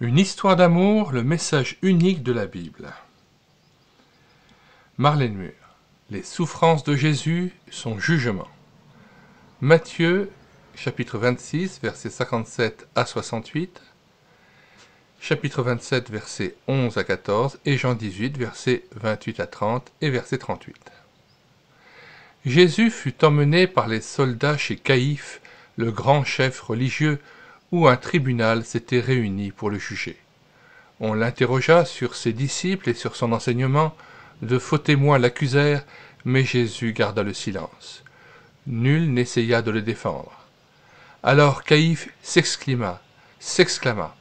Une histoire d'amour, le message unique de la Bible. Marlène Mur. Les souffrances de Jésus, son jugement. Matthieu, chapitre 26, versets 57 à 68. Chapitre 27, versets 11 à 14. Et Jean 18, versets 28 à 30 et verset 38. Jésus fut emmené par les soldats chez Caïphe, le grand chef religieux, où un tribunal s'était réuni pour le juger. On l'interrogea sur ses disciples et sur son enseignement, de faux témoins l'accusèrent, mais Jésus garda le silence. Nul n'essaya de le défendre. Alors Caïphe s'exclama, s'exclama.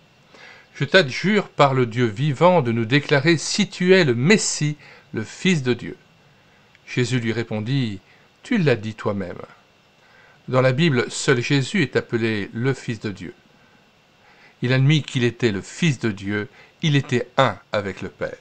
Je t'adjure par le Dieu vivant de nous déclarer si tu es le Messie, le Fils de Dieu. Jésus lui répondit, Tu l'as dit toi-même. Dans la Bible, seul Jésus est appelé le Fils de Dieu. Il admit qu'il était le Fils de Dieu, il était un avec le Père.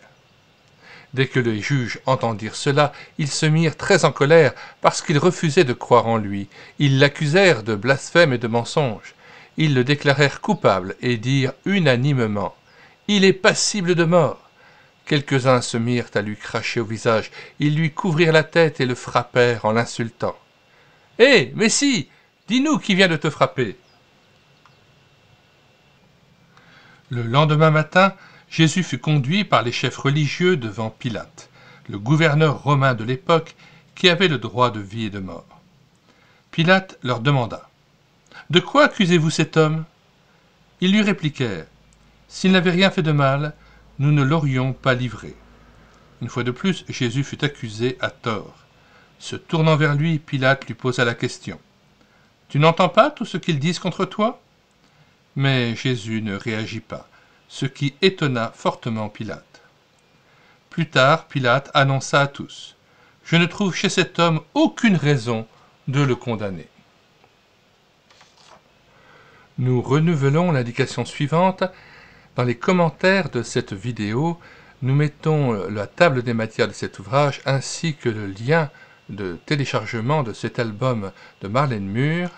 Dès que les juges entendirent cela, ils se mirent très en colère parce qu'ils refusaient de croire en lui. Ils l'accusèrent de blasphème et de mensonge. Ils le déclarèrent coupable et dirent unanimement Il est passible de mort. Quelques-uns se mirent à lui cracher au visage. Ils lui couvrirent la tête et le frappèrent en l'insultant. Hé, Messie, dis-nous qui vient de te frapper. Le lendemain matin, Jésus fut conduit par les chefs religieux devant Pilate, le gouverneur romain de l'époque qui avait le droit de vie et de mort. Pilate leur demanda De quoi accusez-vous cet homme? Ils lui répliquèrent S'il n'avait rien fait de mal, nous ne l'aurions pas livré. Une fois de plus, Jésus fut accusé à tort. Se tournant vers lui, Pilate lui posa la question. Tu n'entends pas tout ce qu'ils disent contre toi? Mais Jésus ne réagit pas, ce qui étonna fortement Pilate. Plus tard, Pilate annonça à tous. Je ne trouve chez cet homme aucune raison de le condamner. Nous renouvelons l'indication suivante. Dans les commentaires de cette vidéo, nous mettons la table des matières de cet ouvrage ainsi que le lien de téléchargement de cet album de Marlène Mur,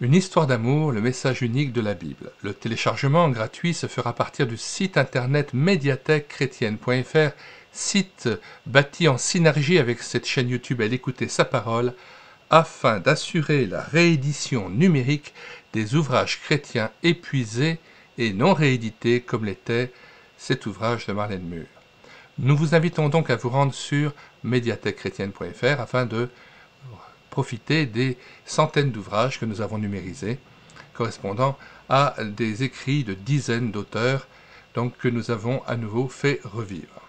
Une histoire d'amour, le message unique de la Bible. Le téléchargement gratuit se fera à partir du site internet médiathèque-chrétienne.fr, site bâti en synergie avec cette chaîne YouTube Elle écouter sa parole, afin d'assurer la réédition numérique des ouvrages chrétiens épuisés et non réédités comme l'était cet ouvrage de Marlène Mur. Nous vous invitons donc à vous rendre sur médiathèquechrétienne.fr afin de profiter des centaines d'ouvrages que nous avons numérisés, correspondant à des écrits de dizaines d'auteurs, donc que nous avons à nouveau fait revivre.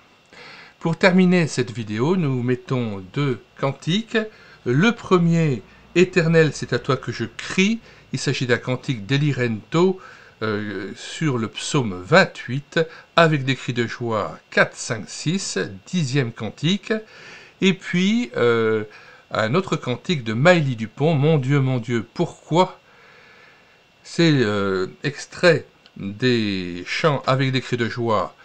Pour terminer cette vidéo, nous mettons deux cantiques. Le premier, Éternel, c'est à toi que je crie. Il s'agit d'un cantique d'Elirento, euh, sur le psaume 28 avec des cris de joie 4, 5, 6, dixième cantique, et puis euh, un autre cantique de Maëlie Dupont, Mon Dieu, mon Dieu, pourquoi? C'est euh, extrait des chants avec des cris de joie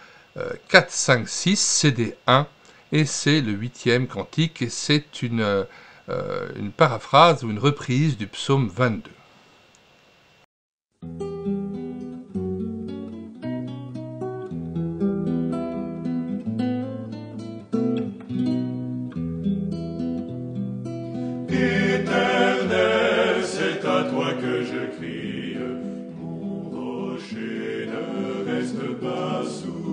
4, 5, 6, CD 1, et c'est le huitième cantique, et c'est une, une paraphrase ou une reprise du psaume 22. vaso.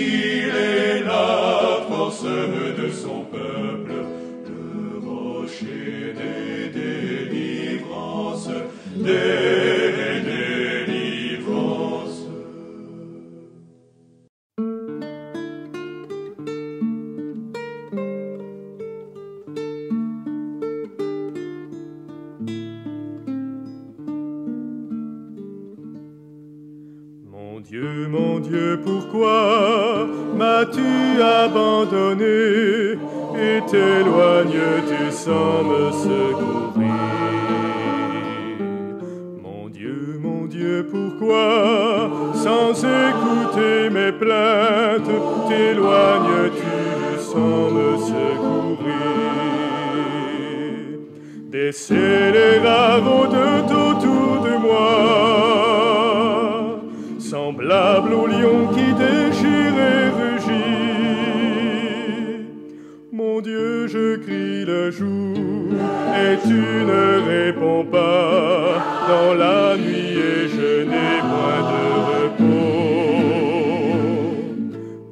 Il est la force de son peuple, pourquoi m'as-tu abandonné et t'éloignes-tu sans me secourir? Mon Dieu, mon Dieu, pourquoi sans écouter mes plaintes t'éloignes-tu sans me secourir? Des scélérats autour de moi semblable au lion qui déchire et rugit. Mon Dieu, je crie le jour et tu ne réponds pas. Dans la nuit et je n'ai point de repos.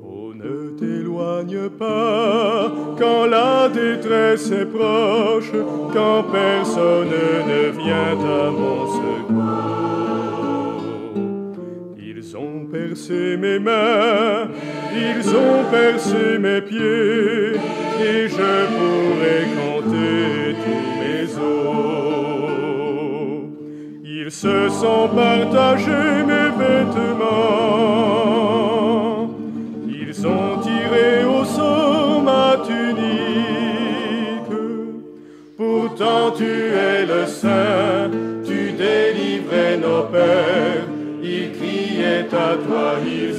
Oh, ne t'éloigne pas quand la détresse est proche, quand personne ne vient à mon secours. Percé mes mains, ils ont percé mes pieds, et je pourrais compter tous mes os. Ils se sont partagés mes vêtements,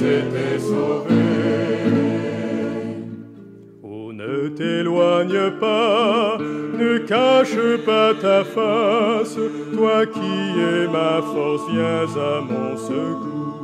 étaient sauvés. Oh, ne t'éloigne pas, ne cache pas ta face, toi qui es ma force, viens à mon secours.